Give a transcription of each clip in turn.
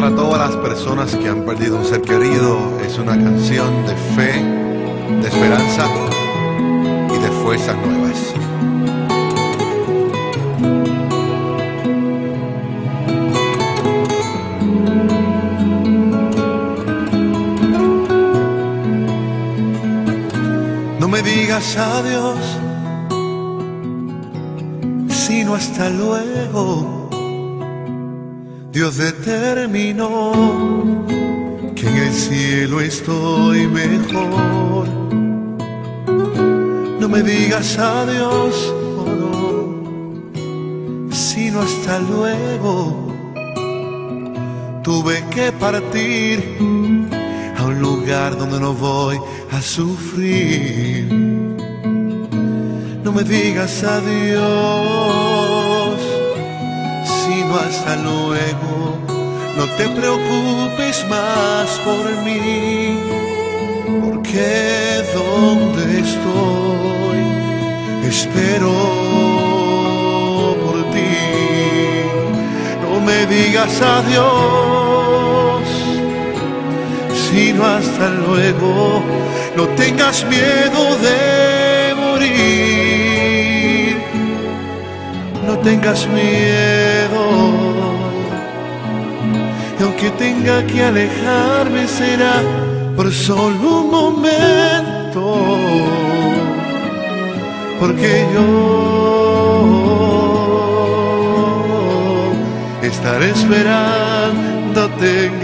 todas las personas que han perdido un ser querido. Es una canción de fe, de esperanza y de fuerzas nuevas. No me digas adiós, sino hasta luego. Dios determinó que en el cielo estoy mejor. No me digas adiós, oh no, sino hasta luego. Tuve que partir a un lugar donde no voy a sufrir. No me digas adiós, hasta luego. No te preocupes más por mí, porque donde estoy espero por ti. No me digas adiós, sino hasta luego. No tengas miedo de morir, no tengas miedo. Y aunque tenga que alejarme será por solo un momento, porque yo estaré esperándote en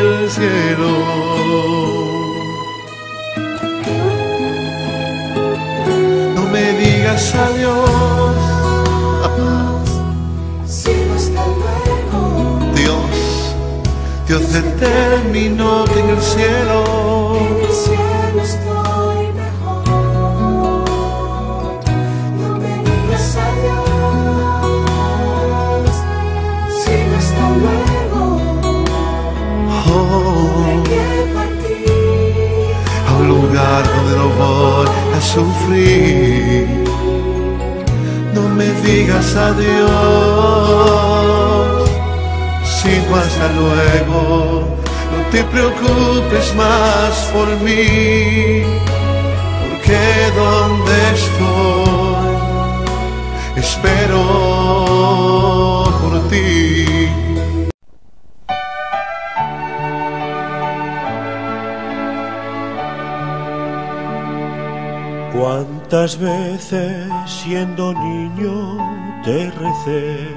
el cielo. Dios determinó que en el cielo En el cielo estoy mejor. No me digas adiós. Sino hasta luego. oh, Hay que partir. a un lugar donde no voy a sufrir. No me digas adiós, sino hasta luego. No te preocupes más por mí, porque donde estoy espero por ti. Cuántas veces siendo niño te recé,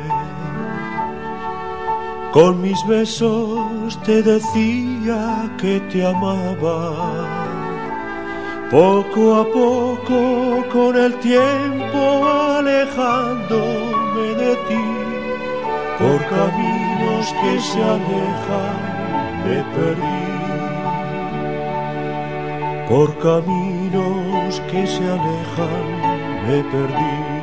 con mis besos te decía que te amaba, poco a poco con el tiempo alejándome de ti, por caminos que se alejan me perdí por caminos que se alejan me perdí.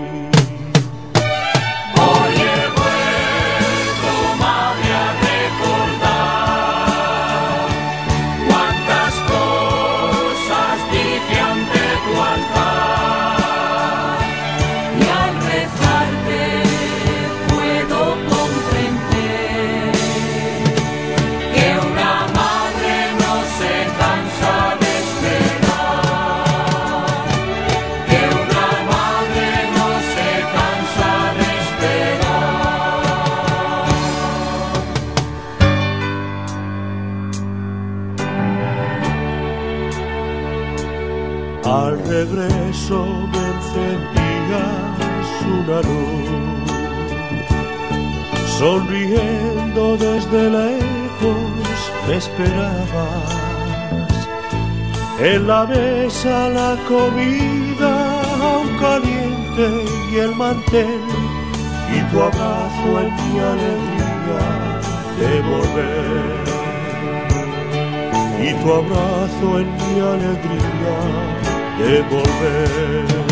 Me encendías una luz, sonriendo desde lejos me esperabas. En la mesa la comida aún caliente y el mantel. Y tu abrazo en mi alegría de volver. Y tu abrazo en mi alegría de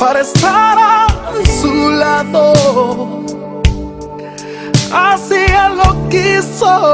para estar a su lado. Así Él lo quiso,